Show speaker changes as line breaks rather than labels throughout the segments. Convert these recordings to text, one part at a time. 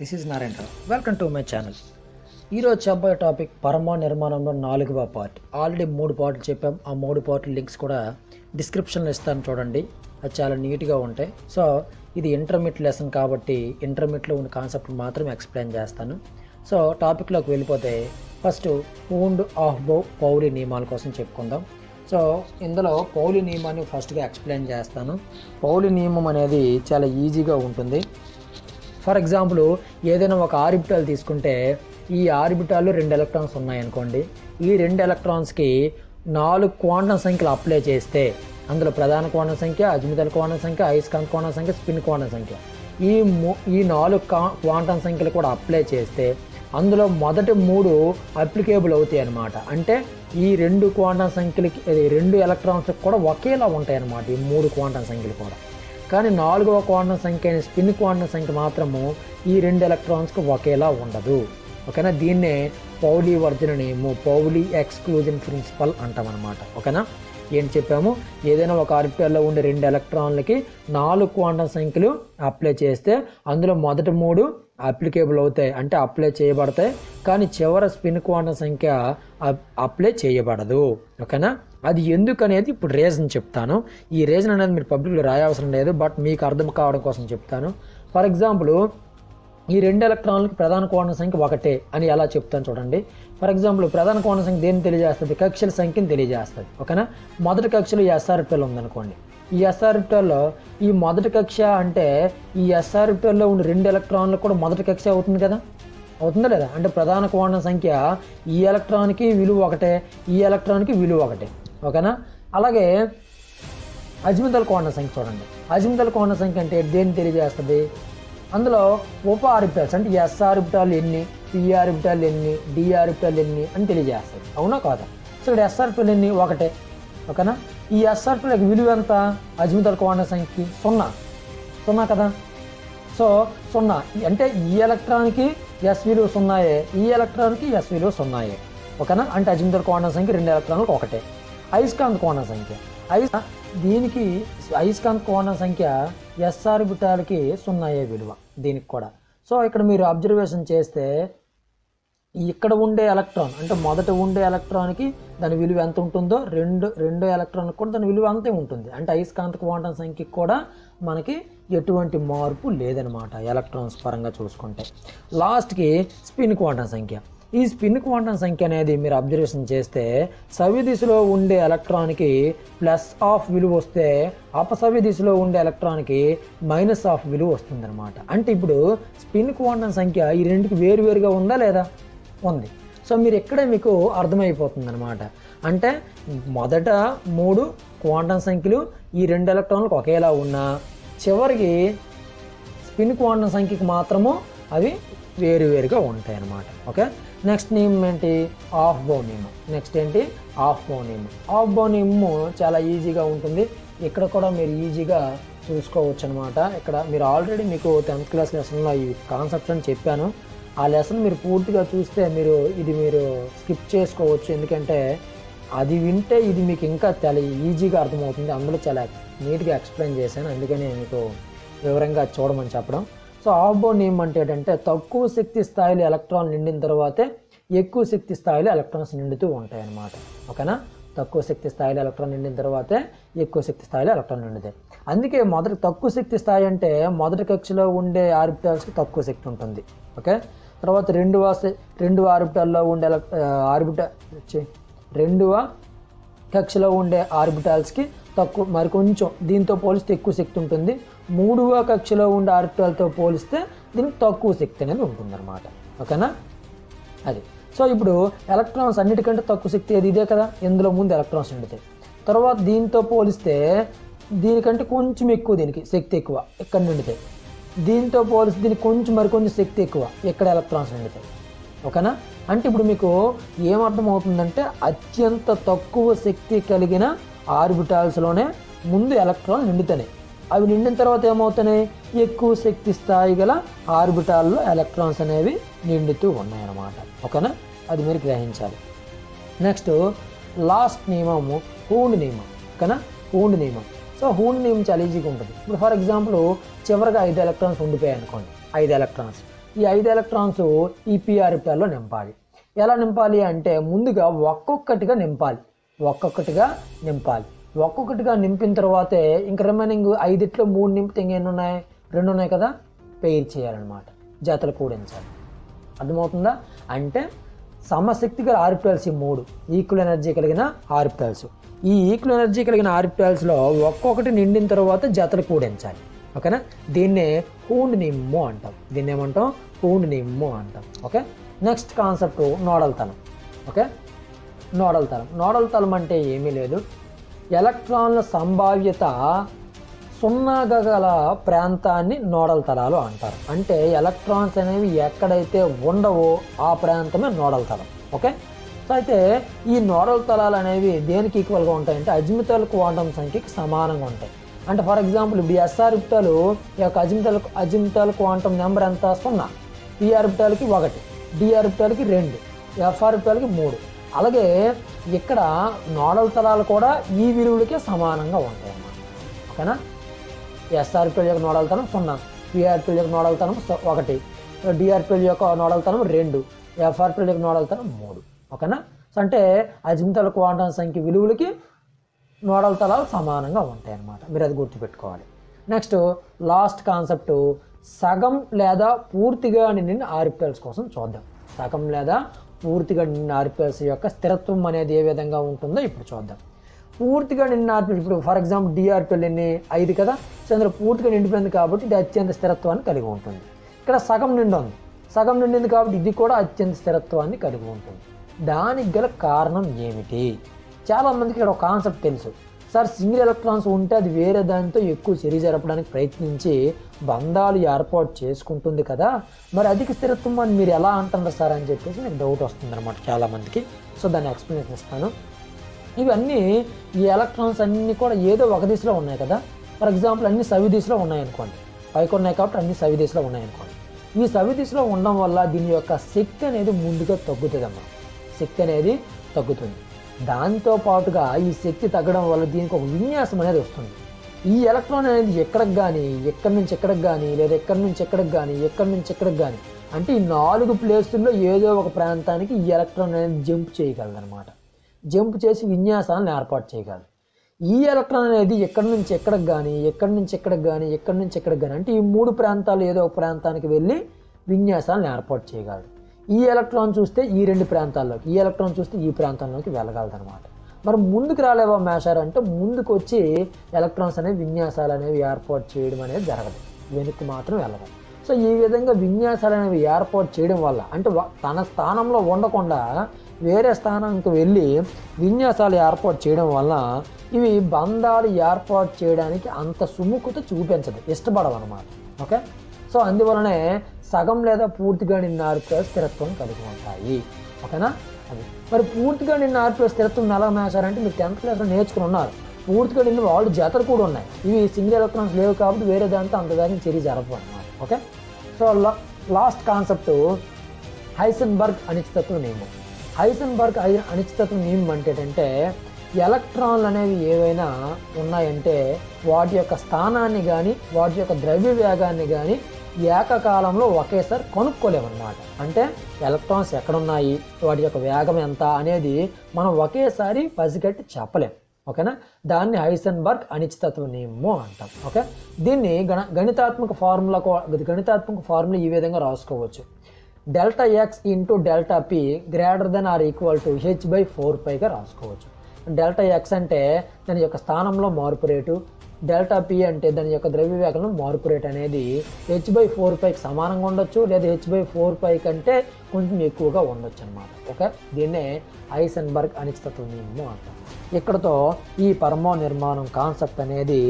This is Narayana welcome to my channel. ఈరోజు చెప్పే topic పరమా నిర్మాణంలో నాలుగవ పార్ట్. ఆల్రెడీ మూడు పార్ట్లు చెప్పాం. ఆ మూడు పార్ట్ల లింక్స్ కూడా డిస్క్రిప్షన్లో ఇస్తాను చూడండి. అది చాలా నీట్గా ఉంటాయి. సో ఇది ఇంటర్మీడియట్ లెసన్ కాబట్టి ఇంటర్మీడియట్లో ఉన్న కాన్సెప్ట్ మాత్రమే ఎక్స్ప్లెయిన్ చేస్తాను. సో టాపిక్లోకి వెళ్ళిపోతే first Hund aufbau Pauli నియమాల కోసం చెప్పుకుందాం. సో ఇందులో పౌలి నియమాన్ని ఫస్ట్గా ఎక్స్ప్లెయిన్ చేస్తాను. పౌలి నియమం అనేది చాలా ఈజీగా ఉంటుంది. ఫర్ ఎగ్జాంపుల్ ఏదైనా ఒక ఆర్బిటాల్ తీసుకుంటే ఈ ఆర్బిటాల్లో రెండు ఎలక్ట్రాన్స్ ఉన్నాయనుకోండి. ఈ రెండు ఎలక్ట్రాన్స్కి నాలుగు క్వాంటం సంఖ్యలు అప్లై చేస్తే అందులో ప్రధాన క్వాంటం సంఖ్య అజ్మితల క్వాంటం సంఖ్య ఐస్కాంత్ క్వాంటం సంఖ్య స్పిన్ క్వాంటం సంఖ్య. ఈ ఈ నాలుగు కా క్వాంటం సంఖ్యలు కూడా అప్లై చేస్తే అందులో మొదటి మూడు అప్లికేబుల్ అవుతాయి అన్నమాట. అంటే ఈ రెండు క్వాంటం సంఖ్యలకి రెండు ఎలక్ట్రాన్స్ కూడా ఒకేలా ఉంటాయి అన్నమాట ఈ మూడు క్వాంటం సంఖ్యలు కూడా. కానీ నాలుగవ క్వాంటం సంఖ్య అయిన స్పిన్ క్వాంటం సంఖ్య మాత్రము ఈ రెండు ఎలక్ట్రాన్స్కు ఒకేలా ఉండదు. ఓకేనా? దీన్నే పౌలీ వర్జన నియమం పౌలీ ఎక్స్క్లూజన్ ప్రిన్సిపల్ అంటాం అనమాట ఓకేనా? ఏంటి చెప్పాము. ఏదైనా ఒక ఆర్పిఆర్లో ఉండే రెండు ఎలక్ట్రాన్లకి నాలుగు క్వాంటం సంఖ్యలు అప్లై చేస్తే అందులో మొదటి మూడు అప్లికేబుల్ అవుతాయి. అంటే అప్లై చేయబడతాయి. కానీ చివరి స్పిన్ క్వాంటం సంఖ్య అప్లై చేయబడదు. ఓకేనా? అది ఎందుకు అనేది ఇప్పుడు రీజన్ చెప్తాను. ఈ రీజన్ అనేది మీరు పబ్లిక్లో రాయవసరం లేదు. బట్ మీకు అర్థం కావడం కోసం చెప్తాను. ఫర్ ఎగ్జాంపుల్ ఈ రెండు ఎలక్ట్రాన్లకు ప్రధాన కోణ సంఖ్య ఒకటే అని ఎలా చెప్తాను చూడండి. ఫర్ ఎగ్జాంపుల్ ప్రధాన కోణ సంఖ్య దేన్ని తెలియజేస్తుంది? కక్షల సంఖ్యను తెలియజేస్తుంది. ఓకేనా? మొదటి కక్షలో ఎస్ఆర్పిఎల్ ఉందనుకోండి. ఈ ఎస్ఆర్పిఎల్లో ఈ మొదటి కక్ష అంటే ఈ ఎస్ఆర్పిఎల్లో ఉన్న రెండు ఎలక్ట్రాన్లు కూడా మొదటి కక్ష అవుతుంది కదా? అవుతుందా లేదా? అంటే ప్రధాన కోణ సంఖ్య ఈ ఎలక్ట్రాన్కి విలువ ఒకటే ఈ ఎలక్ట్రాన్కి విలువ ఒకటే. ఓకేనా? అలాగే అజ్మితల కోణ సంఖ్య చూడండి. అజ్మితల కోణ సంఖ్య అంటే దేన్ని తెలియజేస్తుంది? అందులో ఉప ఆర్బిటాల్స్ అంటే ఎస్ ఆర్బిటాల్ ఎన్ని పి ఆర్బిటాల్ ఎన్ని డి ఆర్బిటాల్ ఎన్ని అని తెలియజేస్తుంది అవునా కాదా? సో ఇక్కడ ఎస్ ఆర్బిటాల్ ఎన్ని? ఒకటే. ఓకేనా? ఈ ఎస్ ఆర్బిటాల్ విలువ ఎంత? అజిమితల కోణ సంఖ్య సున్నా. సున్నా కదా? సో సున్నా. అంటే ఈ ఎలక్ట్రాన్కి ఎస్ విలువ సున్నాయే ఈ ఎలక్ట్రాన్కి ఎస్ విలువ సున్నాయే. ఓకేనా? అంటే అజిమితల కోణ సంఖ్య రెండు ఎలక్ట్రాన్లకు ఒకటే. ఐస్కాంత్ కోణ సంఖ్య. అయస్ దీనికి ఐస్కాంత్ కోణ సంఖ్య ఎస్ఆర్ బిటాలకి సున్నాయే విలువ దీనికి కూడా. సో ఇక్కడ మీరు అబ్జర్వేషన్ చేస్తే ఇక్కడ ఉండే ఎలక్ట్రాన్ అంటే మొదట ఉండే ఎలక్ట్రాన్కి దాని విలువ ఎంత ఉంటుందో రెండు రెండో ఎలక్ట్రాన్కి కూడా దాని విలువ అంతే ఉంటుంది. అంటే అయస్కాంత క్వాంటం సంఖ్యకి కూడా మనకి ఎటువంటి మార్పు లేదనమాట ఎలక్ట్రాన్స్ పరంగా చూసుకుంటే. లాస్ట్కి స్పిన్ క్వాంటం సంఖ్య. ఈ స్పిన్ క్వాంటం సంఖ్య అనేది మీరు అబ్జర్వేషన్ చేస్తే సవ్య దిశలో ఉండే ఎలక్ట్రాన్కి ప్లస్ ఆఫ్ విలువ వస్తే అపసవ్య దిశలో ఉండే ఎలక్ట్రాన్కి మైనస్ ఆఫ్ విలువ వస్తుందన్నమాట. అంటే ఇప్పుడు స్పిన్ క్వాంటం సంఖ్య ఈ రెండుకి వేరువేరుగా ఉందా లేదా? ఉంది. సో మీరు ఇక్కడే మీకు అర్థమైపోతుంది అనమాట అంటే మొదట మూడు క్వాంటం సంఖ్యలు ఈ రెండు ఎలక్ట్రాన్లకు ఒకేలా ఉన్నా చివరికి స్పిన్ క్వాంటం సంఖ్యకి మాత్రము అవి వేరువేరుగా ఉంటాయి అన్నమాట ఓకే? నెక్స్ట్ నేమ్ ఏంటి? ఆఫ్ బౌ నెక్స్ట్ ఏంటి? ఆఫ్ బౌ నియమం ఆఫ్ బౌ చాలా ఈజీగా ఉంటుంది. ఇక్కడ కూడా మీరు ఈజీగా చూసుకోవచ్చు అనమాట ఇక్కడ మీరు ఆల్రెడీ మీకు టెన్త్ క్లాస్ లెసన్లో ఈ కాన్సెప్ట్స్ అని చెప్పాను. ఆ లెసన్ మీరు పూర్తిగా చూస్తే మీరు ఇది మీరు స్కిప్ చేసుకోవచ్చు. ఎందుకంటే అది వింటే ఇది మీకు ఇంకా చాలా ఈజీగా అర్థమవుతుంది. అందులో చాలా నీట్గా ఎక్స్ప్లెయిన్ చేశాను. అందుకని మీకు వివరంగా చూడమని చెప్పడం. సో ఆఫ్బో నియమం అంటే ఏంటంటే తక్కువ శక్తి స్థాయిలో ఎలక్ట్రాన్ నిండిన తర్వాతే ఎక్కువ శక్తి స్థాయిలో ఎలక్ట్రాన్స్ నిండుతూ ఉంటాయి అన్నమాట ఓకేనా? తక్కువ శక్తి స్థాయిలో ఎలక్ట్రాన్ నిండిన తర్వాతే ఎక్కువ శక్తి స్థాయిలో ఎలక్ట్రాన్ నిండుతాయి. అందుకే మొదటి తక్కువ శక్తి స్థాయి అంటే మొదటి కక్షలో ఉండే ఆర్బిటాల్స్కి తక్కువ శక్తి ఉంటుంది. ఓకే? తర్వాత రెండవ రెండవ ఆర్బిటాల్లో ఉండే ఎలక్- రెండవ కక్షలో ఉండే ఆర్బిటాల్స్కి తక్కువ మరి కొంచెం దీంతో పోలిస్తే ఎక్కువ శక్తి ఉంటుంది. మూడవ కక్షలో ఉండే ఆర్బిటాల్తో పోలిస్తే దీనికి తక్కువ శక్తి అనేది ఉంటుందన్నమాట. ఓకేనా? అది. సో ఇప్పుడు ఎలక్ట్రాన్స్ అన్నిటికంటే తక్కువ శక్తి ఏది? ఇదే కదా. ఇందులో ముందు ఎలక్ట్రాన్స్ నిండుతాయి తర్వాత దీంతో పోలిస్తే దీనికంటే కొంచెం ఎక్కువ దీనికి శక్తి ఎక్కువ ఇక్కడ నిండుతాయి దీంతో పోలిస్తే దీనికి కొంచెం మరి కొంచెం శక్తి ఎక్కువ ఇక్కడ ఎలక్ట్రాన్స్ నిండుతాయి ఓకేనా? అంటే ఇప్పుడు మీకు ఏమర్థం అవుతుందంటే అత్యంత తక్కువ శక్తి కలిగిన ఆర్బిటాల్స్లోనే ముందు ఎలక్ట్రాన్ నిండుతున్నాయి అవి నిండిన తర్వాత ఏమవుతున్నాయి? ఎక్కువ శక్తి స్థాయి గల ఆర్బిటాల్లో ఎలక్ట్రాన్స్ అనేవి నిండుతూ ఉన్నాయన్నమాట. ఓకేనా? అది మీరు గ్రహించాలి. నెక్స్ట్ లాస్ట్ నియమము హూండ్ నియమం. ఓకేనా? హూండ్ నియమం. సో హూండ్ నియమం చాలా ఈజీగా ఉంటుంది. ఇప్పుడు ఫర్ ఎగ్జాంపుల్ చివరిగా ఐదు ఎలక్ట్రాన్స్ ఉండిపోయాయి అనుకోండి. ఐదు ఎలక్ట్రాన్స్. ఈ ఐదు ఎలక్ట్రాన్స్ ఈ నింపాలి. ఎలా నింపాలి అంటే ముందుగా ఒక్కొక్కటిగా నింపాలి. ఒక్కొక్కటిగా నింపాలి. ఒక్కొక్కటిగా నింపిన తర్వాతే ఇంక రిమైనింగ్ ఐదిట్లో మూడు నింపితే ఇంకెన్ని ఉన్నాయి రెండు ఉన్నాయి కదా? పెయిర్ చేయాలన్నమాట. జతలు కూడించాలి. అర్థమవుతుందా? అంటే సమశక్తి గల ఆర్పిటల్స్ ఈ మూడు. ఈక్వల్ ఎనర్జీ కలిగిన ఆర్పిటల్స్ ఈ ఈక్వల్ ఎనర్జీ కలిగిన ఆర్పిటల్స్లో ఒక్కొక్కటి నిండిన తర్వాత జతలు కూడించాలి. ఓకేనా? దీన్నే హూండ్ నిమ్ము అంటాం. దీన్ని ఏమంటాం? హూండ్ నిమ్ము అంటాం. ఓకే? నెక్స్ట్ కాన్సెప్ట్ నోడల్ తలం. ఓకే? నోడల్ తలం. నోడల్ తలం అంటే ఏమీ లేదు. ఎలక్ట్రాన్ల సంభావ్యత సున్నాగా గల ప్రాంతాన్ని నోడల్ తలాలు అంటారు. అంటే ఎలక్ట్రాన్స్ అనేవి ఎక్కడైతే ఉండవో ఆ ప్రాంతమే నోడల్ తలం ఓకే? సో అయితే ఈ నోడల్ తలాలు అనేవి దేనికి ఈక్వల్గా ఉంటాయంటే అజ్మితాల క్వాంటం సంఖ్యకి సమానంగా ఉంటాయి. అంటే ఫర్ ఎగ్జాంపుల్ ఇప్పుడు ఎస్ఆర్ ఆర్బిటాలు ఈ యొక్క అజిమితాల అజిమితాల క్వాంటం నెంబర్ ఎంత? సున్నా. పి ఒకటి. డిఆర్పిటాలకి రెండు. ఎఫ్ఆర్పిటాలకి మూడు. అలాగే ఇక్కడ నోడల్ తలాలు కూడా ఈ విలువలకే సమానంగా ఉంటాయి అన్నమాట ఓకేనా ఎస్ఆర్పిఎల్ యొక్క నోడల్ తనం సున్నా పిఆర్పిఎల్ యొక్క నోడల్ తనం ఒకటి డిఆర్పిఎల్ యొక్క నోడల్ తనం రెండు ఎఫ్ఆర్పిఎల్ యొక్క నోడల్ తనం మూడు. ఓకేనా? అంటే అజింతల క్వాంటం సంఖ్య విలువలకి నోడల్ తలాలు సమానంగా ఉంటాయి అన్నమాట మీరు అది గుర్తుపెట్టుకోవాలి. నెక్స్ట్ లాస్ట్ కాన్సెప్ట్ సగం లేదా పూర్తిగా నిండిన ఆర్పిఎల్స్ కోసం చూద్దాం. సగం లేదా పూర్తిగా నిండిన ఆర్పిఎల్స్ యొక్క స్థిరత్వం అనేది ఏ విధంగా ఉంటుందో ఇప్పుడు చూద్దాం. పూర్తిగా నిండిన ఆర్పిఎల్ ఇప్పుడు ఫర్ ఎగ్జాంపుల్ డిఆర్పిఎల్ ఎన్ని ఐదు కదా? సో అందులో పూర్తిగా నిండిపోయింది కాబట్టి ఇది అత్యంత స్థిరత్వాన్ని కలిగి ఉంటుంది. ఇక్కడ సగం నిండు ఉంది. సగం నిండింది కాబట్టి ఇది కూడా అత్యంత స్థిరత్వాన్ని కలిగి ఉంటుంది. దానికి గల కారణం ఏమిటి? చాలామందికి ఇక్కడ ఒక కాన్సెప్ట్ తెలుసు. సార్ సింగిల్ ఎలక్ట్రాన్స్ ఉంటే అది వేరే దానితో ఎక్కువ చర్య జరపడానికి ప్రయత్నించి బంధాలు ఏర్పాటు చేసుకుంటుంది కదా. మరి అధిక స్థిరత్వం అని మీరు ఎలా అంటున్నారు సార్ అని చెప్పేసి నాకు డౌట్ వస్తుంది అనమాట చాలామందికి. సో దాన్ని ఎక్స్ప్లెయిన్ ఇస్తాను. ఇవన్నీ ఈ ఎలక్ట్రాన్స్ అన్నీ కూడా ఏదో ఒక దిశలో ఉన్నాయి కదా. ఫర్ ఎగ్జాంపుల్ అన్ని సవి దిశలో ఉన్నాయనుకోండి పైకి ఉన్నాయి కాబట్టి అన్ని సవి దిశలో ఉన్నాయనుకోండి ఈ సవి దిశలో ఉండడం వల్ల దీని యొక్క శక్తి అనేది ముందుగా తగ్గుతుందమ్మా శక్తి అనేది తగ్గుతుంది. దాంతో పాటుగా ఈ శక్తి తగ్గడం వల్ల దీనికి ఒక విన్యాసం అనేది వస్తుంది. ఈ ఎలక్ట్రాన్ అనేది ఎక్కడికి కానీ ఎక్కడి నుంచి ఎక్కడికి కానీ లేదా ఎక్కడి నుంచి ఎక్కడికి కానీ ఎక్కడి నుంచి ఎక్కడికి కానీ అంటే ఈ నాలుగు ప్లేసుల్లో ఏదో ఒక ప్రాంతానికి ఈ ఎలక్ట్రాన్ అనేది జంప్ చేయగలదనమాట జంప్ చేసి విన్యాసాలను ఏర్పాటు చేయగలదు. ఈ ఎలక్ట్రాన్ అనేది ఎక్కడి నుంచి ఎక్కడికి కానీ ఎక్కడి నుంచి ఎక్కడికి కానీ ఎక్కడి నుంచి ఎక్కడికి కానీ అంటే ఈ మూడు ప్రాంతాలు ఏదో ఒక ప్రాంతానికి వెళ్ళి విన్యాసాలను ఏర్పాటు చేయగలదు. ఈ ఎలక్ట్రాన్ చూస్తే ఈ రెండు ప్రాంతాల్లోకి ఈ ఎలక్ట్రాన్ చూస్తే ఈ ప్రాంతంలోకి వెళ్ళగలదు అనమాట మరి ముందుకు రాలేవా మేషారు అంటే ముందుకు వచ్చి ఎలక్ట్రాన్స్ అనేవి విన్యాసాలు అనేవి ఏర్పాటు చేయడం అనేది జరగదు. వెనక్కి మాత్రం వెళ్ళదు సో ఈ విధంగా విన్యాసాలు అనేవి ఏర్పాటు చేయడం వల్ల అంటే తన స్థానంలో ఉండకుండా వేరే స్థానానికి వెళ్ళి విన్యాసాలు ఏర్పాటు చేయడం వల్ల ఇవి బంధాలు ఏర్పాటు చేయడానికి అంత సుముఖత చూపించదు ఇష్టపడవు అనమాట ఓకే? సో అందువలనే సగం లేదా పూర్తిగా నిన్న ఆర్పిలో స్థిరత్వం కలిగి ఉంటాయి. ఓకేనా? అది. మరి పూర్తిగా నిన్న ఆర్పిలో స్థిరత్వం ఎలా మేసారంటే మీరు టెన్త్ క్లాస్లో నేర్చుకుని ఉన్నారు. పూర్తిగా నిన్న వాళ్ళు జతలు కూడా ఉన్నాయి. ఇవి సింగిల్ ఎలక్ట్రాన్స్ లేవు కాబట్టి వేరే దాంతో అంత చర్య జరపవు అన్నమాట. ఓకే? సో లా లాస్ట్ కాన్సెప్ట్ హైసన్బర్గ్ అనిశ్చితత్వ నియమం. హైసన్బర్గ్ అనిశ్చితత్వ నియమం అంటే ఏంటంటే ఎలక్ట్రాన్లు అనేవి ఏవైనా ఉన్నాయంటే వాటి యొక్క స్థానాన్ని కానీ వాటి యొక్క ద్రవ్య వేగాన్ని కానీ ఏకకాలంలో ఒకేసారి కనుక్కోలేమన్నమాట. అంటే ఎలక్ట్రాన్స్ ఎక్కడున్నాయి? వాటి యొక్క వేగం ఎంత? అనేది మనం ఒకేసారి పసిగట్టి చెప్పలేం. ఓకేనా? దాన్ని హైసెన్బర్గ్ అనిశ్చితత్వ నియమము అంటాం. ఓకే? దీన్ని గణ గణితాత్మక ఫార్ములా గణితాత్మక ఫార్ములా ఈ విధంగా రాసుకోవచ్చు. Delta X into delta P greater than or equal to H by four పైగా రాసుకోవచ్చు. డెల్టా ఎక్స్ అంటే దాని యొక్క స్థానంలో మార్పు రేటు డెల్టా పి అంటే దాని యొక్క ద్రవ్య వేగంలో మార్పు రేట్ అనేది హెచ్ బై ఫోర్ పైకి సమానంగా ఉండొచ్చు లేదా హెచ్ బై ఫోర్ పై కంటే కొంచెం ఎక్కువగా ఉండొచ్చు అనమాట ఓకే? దీన్నే ఐసెన్బర్గ్ అనిశ్చితత్వ నియమం అంటాం ఇక్కడతో ఈ పరమో నిర్మాణం కాన్సెప్ట్ అనేది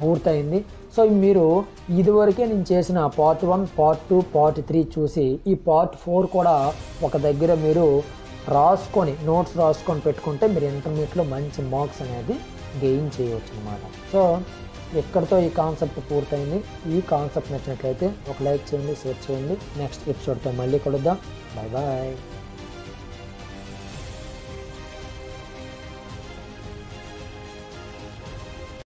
పూర్తయింది. సో మీరు ఇదివరకే నేను చేసిన part one part two part three చూసి ఈ పార్ట్ ఫోర్ కూడా ఒక దగ్గర మీరు రాసుకొని నోట్స్ రాసుకొని పెట్టుకుంటే మీరు ఇంటర్మీడియట్లో మంచి మార్క్స్ అనేది గెయిన్ చేయవచ్చు అనమాట సో ఎక్కడితో ఈ కాన్సెప్ట్ పూర్తయింది? ఈ కాన్సెప్ట్ నచ్చినట్లయితే ఒక లైక్ చేయండి షేర్ చేయండి. నెక్స్ట్ ఎపిసోడ్తో మళ్ళీ కలుద్దాం. Bye bye.